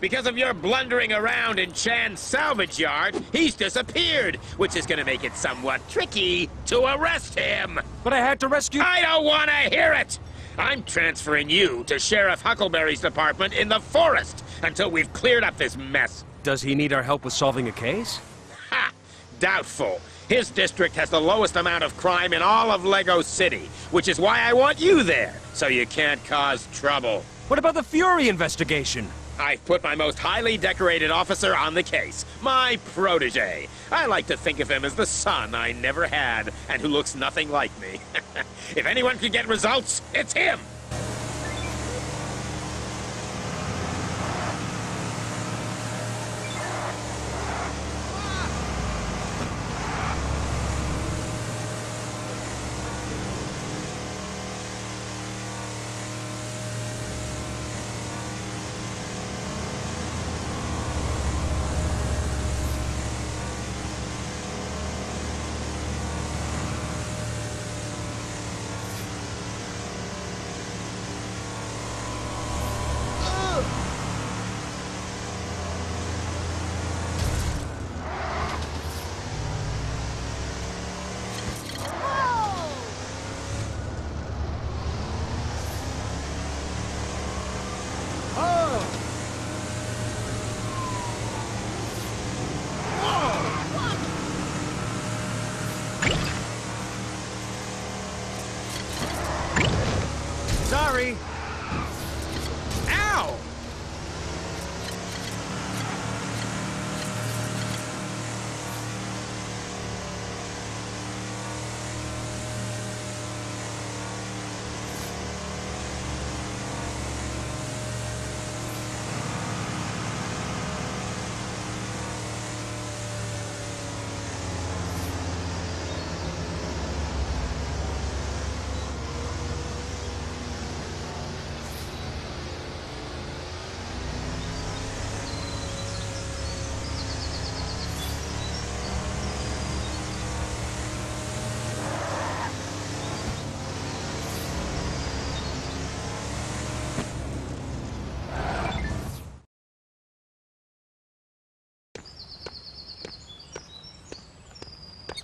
Because of your blundering around in Chan's salvage yard, he's disappeared, which is gonna make it somewhat tricky to arrest him. But I had to rescue... I don't want to hear it! I'm transferring you to Sheriff Huckleberry's department in the forest until we've cleared up this mess. Does he need our help with solving a case? Ha! Doubtful. His district has the lowest amount of crime in all of Lego City, which is why I want you there, so you can't cause trouble. What about the Fury investigation? I've put my most highly decorated officer on the case, my protege. I like to think of him as the son I never had, and who looks nothing like me. if anyone can get results, it's him!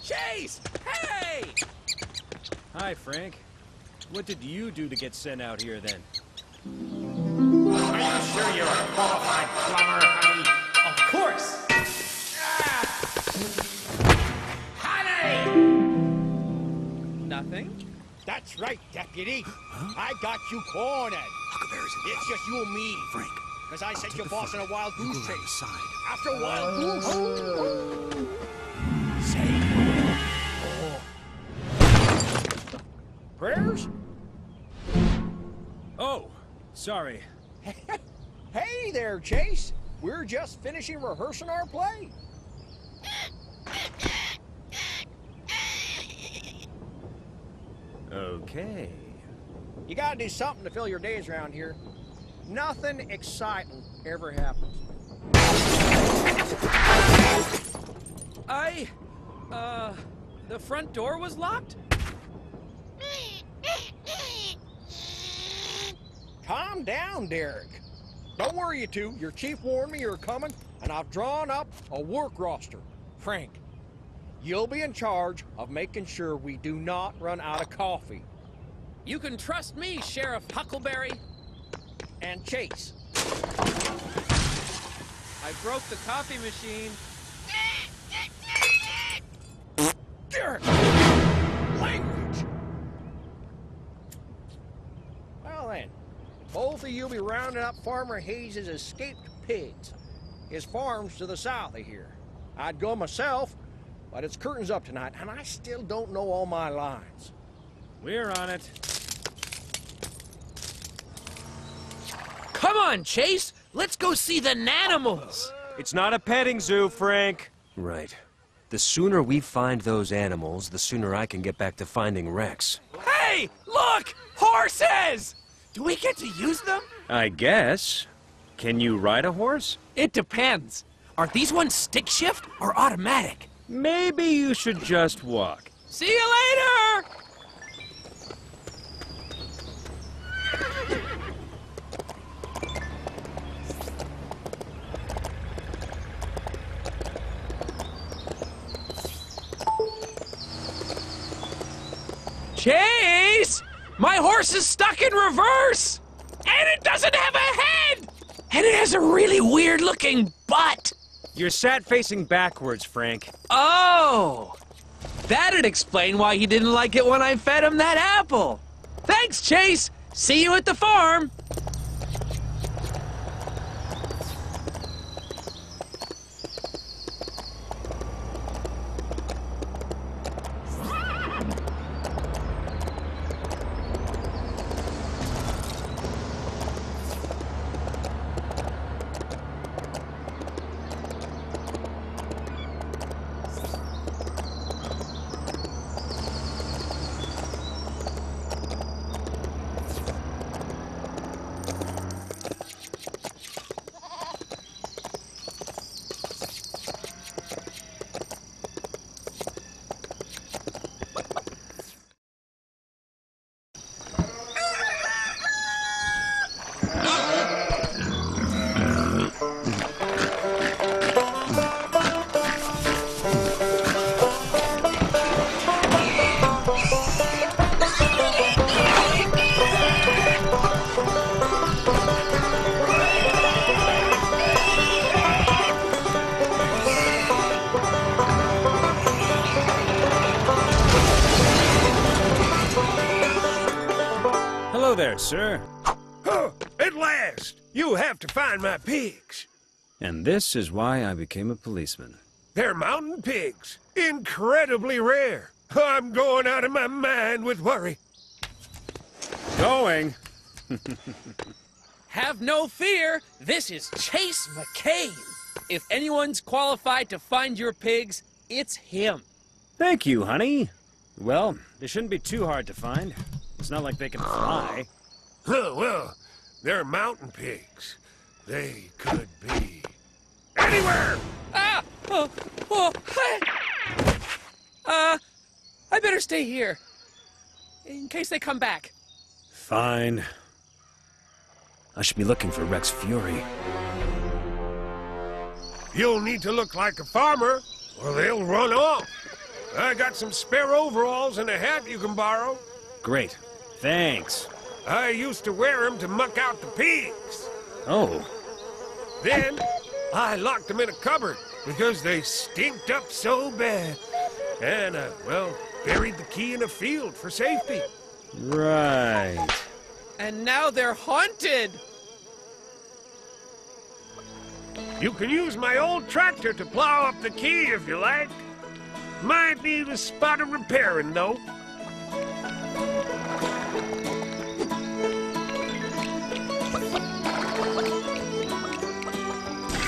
Chase! Hey! Hi, Frank. What did you do to get sent out here then? Are you sure you're a qualified plumber, honey? Of course! Ah! Honey! Nothing? That's right, deputy. I got you cornered. Huckleberry's in It's just you and me. Frank, Because I sent your boss on a wild goose go around the chase. side. After a wild goose. Oh. Prayers? Oh, sorry. Hey there, Chase. We're just finishing rehearsing our play. Okay. You gotta do something to fill your days around here. Nothing exciting ever happens. I. Uh. The front door was locked? Calm down, Derek. Don't worry, you two. Your chief warned me you're coming, and I've drawn up a work roster. Frank, you'll be in charge of making sure we do not run out of coffee. You can trust me, Sheriff Huckleberry. And Chase, I broke the coffee machine. Rounding up Farmer Hayes' escaped pigs. His farm's to the south of here. I'd go myself, but it's curtains up tonight, and I still don't know all my lines. We're on it. Come on, Chase! Let's go see the nanimals! It's not a petting zoo, Frank. Right. The sooner we find those animals, the sooner I can get back to finding Rex. Hey! Look! Horses! Do we get to use them? I guess. Can you ride a horse? It depends. Are these ones stick shift or automatic? Maybe you should just walk. See you later! Chase! My horse is stuck in reverse! And it doesn't have a head! And it has a really weird looking butt! You're sat facing backwards, Frank. Oh! That'd explain why he didn't like it when I fed him that apple. Thanks, Chase! See you at the farm! Pigs. And this is why I became a policeman. They're mountain pigs. Incredibly rare. I'm going out of my mind with worry. Going? Have no fear, this is Chase McCain. If anyone's qualified to find your pigs, it's him. Thank you, honey. Well, they shouldn't be too hard to find. It's not like they can fly. Oh, well, they're mountain pigs. They could be anywhere. Ah! Oh, oh, hey. Uh, I better stay here. In case they come back. Fine. I should be looking for Rex Fury. You'll need to look like a farmer, or they'll run off. I got some spare overalls and a hat you can borrow. Great. Thanks. I used to wear 'em to muck out the pigs. Oh, Then I locked them in a cupboard because they stinked up so bad. And, uh, well, buried the key in a field for safety. right. And now they're haunted. You can use my old tractor to plow up the key if you like. Might need a spot of repairing, though.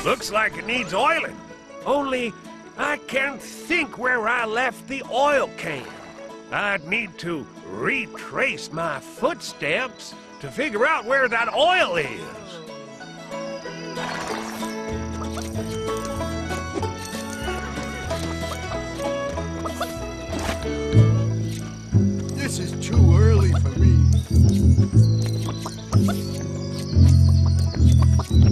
Looks like it needs oiling. Only I can't think where I left the oil can. I'd need to retrace my footsteps to figure out where that oil is. This is too early for me. Ah,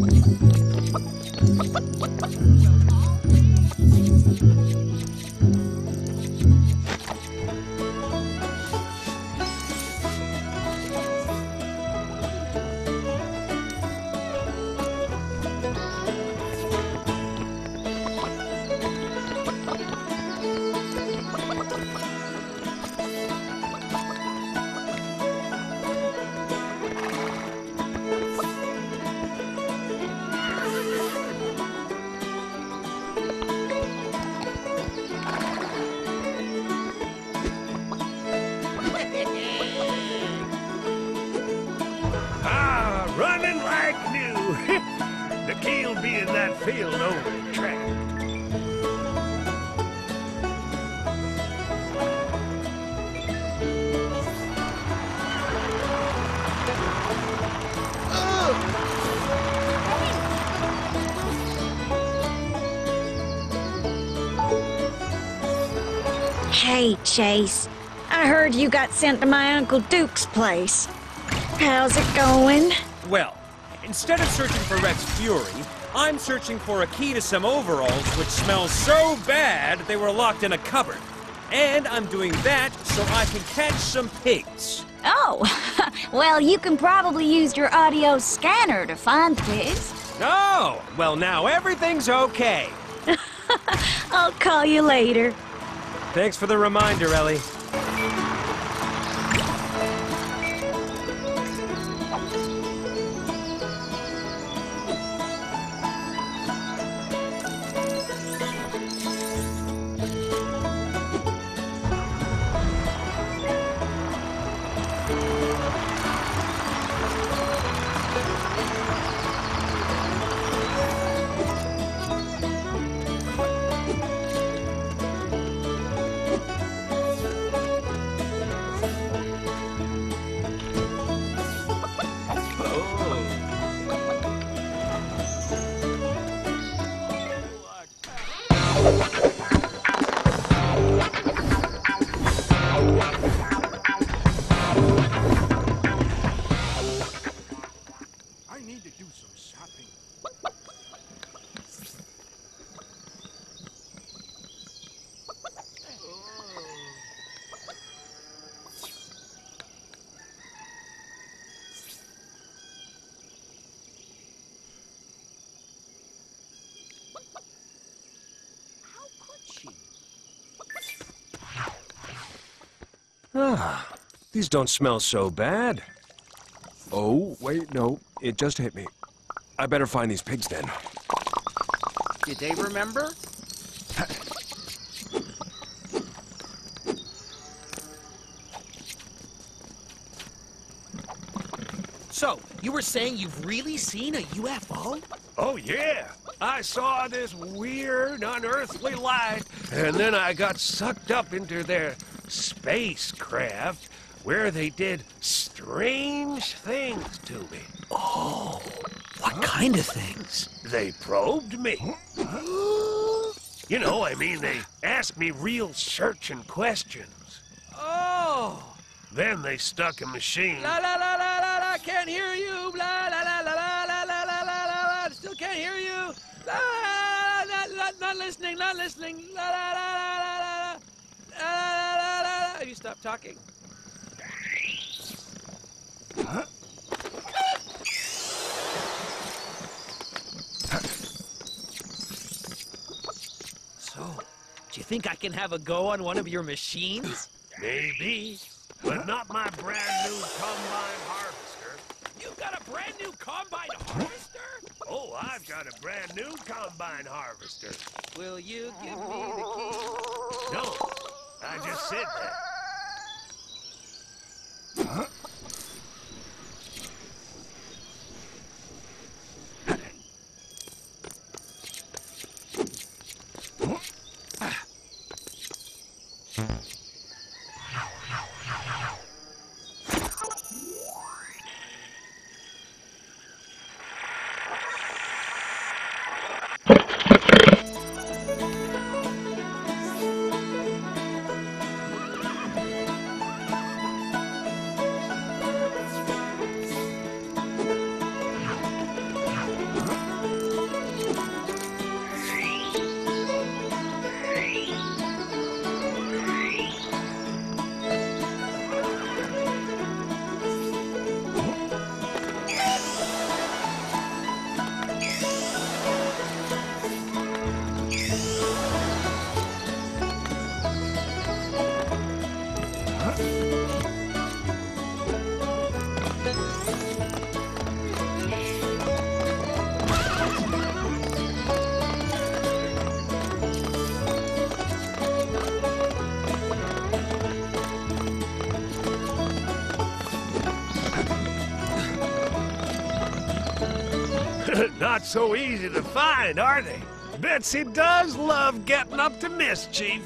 Hey, Chase. I heard you got sent to my Uncle Duke's place. How's it going? Well, instead of searching for Rex Fury, I'm searching for a key to some overalls which smell so bad they were locked in a cupboard. And I'm doing that so I can catch some pigs. Oh, well, you can probably use your audio scanner to find pigs. Oh, well, now everything's okay. I'll call you later. Thanks for the reminder, Ellie. These don't smell so bad. Oh, wait, no, it just hit me. I better find these pigs then. Did they remember? So, you were saying you've really seen a UFO? Oh, yeah. I saw this weird, unearthly light, and then I got sucked up into their spacecraft where they did strange things to me. Oh, what kind of things? They probed me. You know, I mean, they asked me real searching questions. Oh! Then they stuck a machine. La la la la la la, can't hear you. La la la la la la la la la la la, still can't hear you. La la la la, not listening, not listening. La la la la la la la la la la. Have you stopped talking? So, do you think I can have a go on one of your machines? Maybe, but not my brand new combine harvester. You've got a brand new combine harvester? Oh, I've got a brand new combine harvester. Will you give me the key? No, I just said that. So easy to find, are they? Betsy does love getting up to mischief.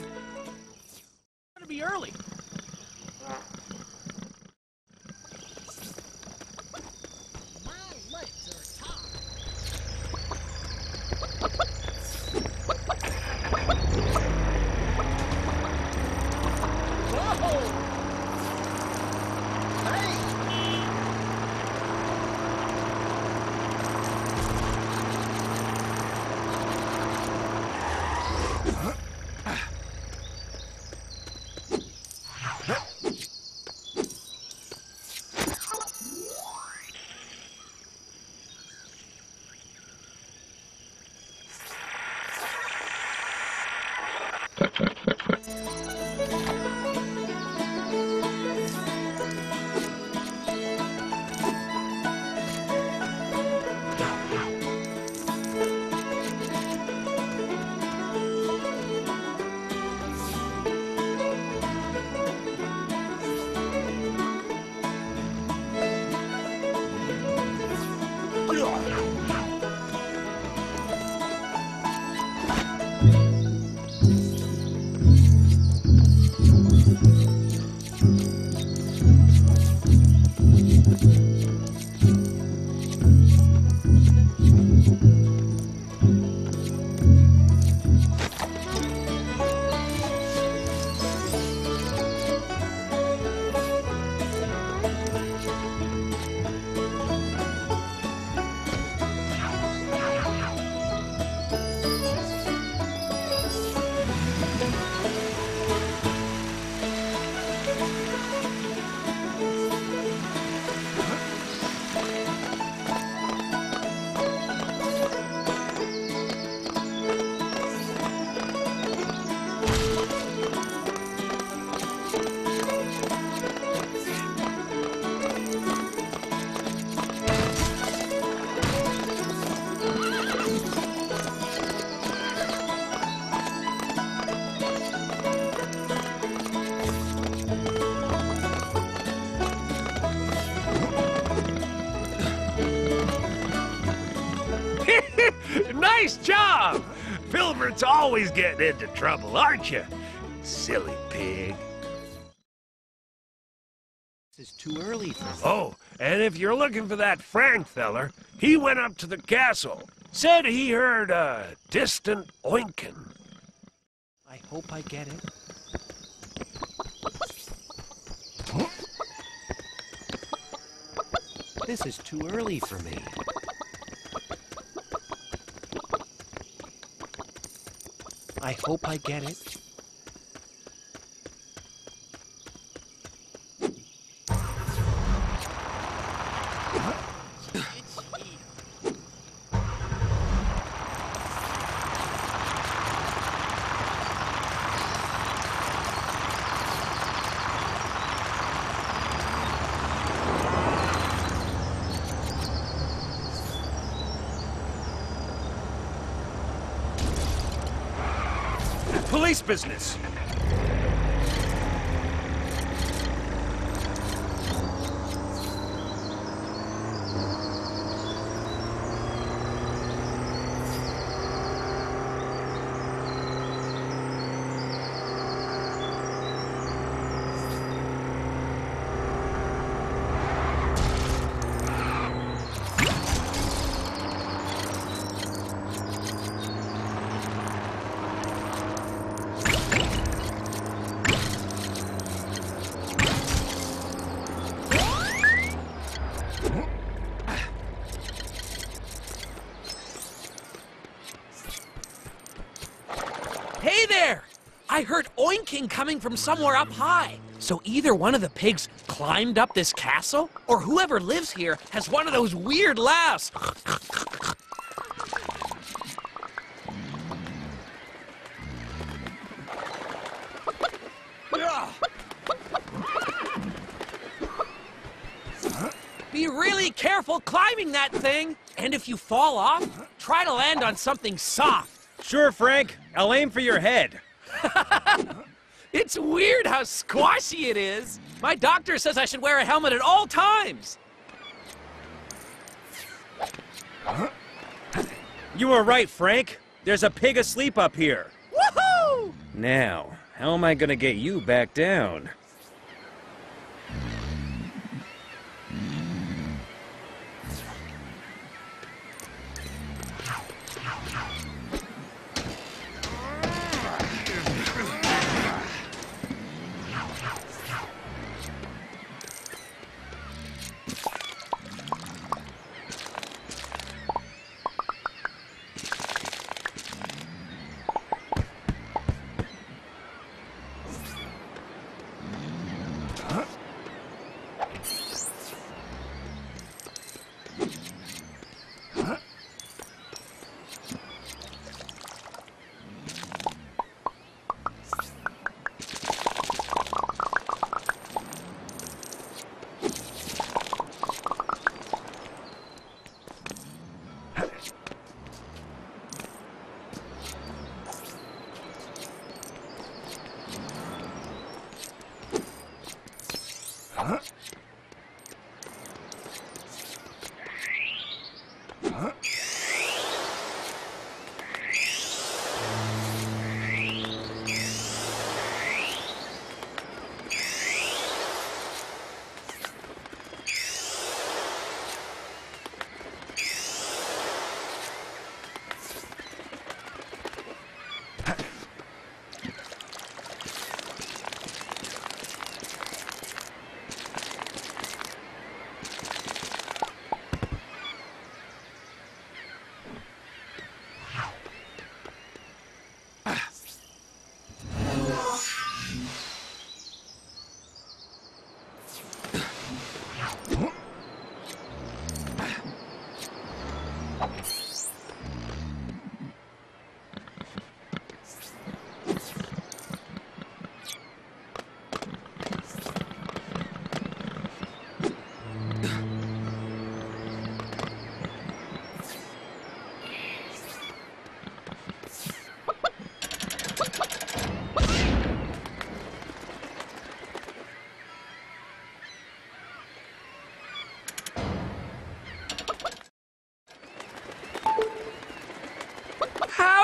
Albert's always getting into trouble, aren't you? Silly pig. This is too early for Oh, and if you're looking for that Frank feller, he went up to the castle. Said he heard a distant oinking. I hope I get it. This is too early for me. I hope I get it. Business! Hey there! I heard oinking coming from somewhere up high. So either one of the pigs climbed up this castle, or whoever lives here has one of those weird laughs. Be really careful climbing that thing. And if you fall off, try to land on something soft. Sure, Frank. I'll aim for your head. It's weird how squashy it is. My doctor says I should wear a helmet at all times. You were right, Frank. There's a pig asleep up here. Woohoo! Now, how am I gonna get you back down?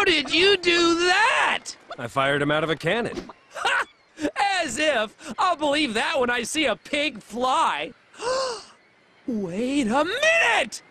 How did you do that? I fired him out of a cannon. As if. I'll believe that when I see a pig fly. Wait a minute!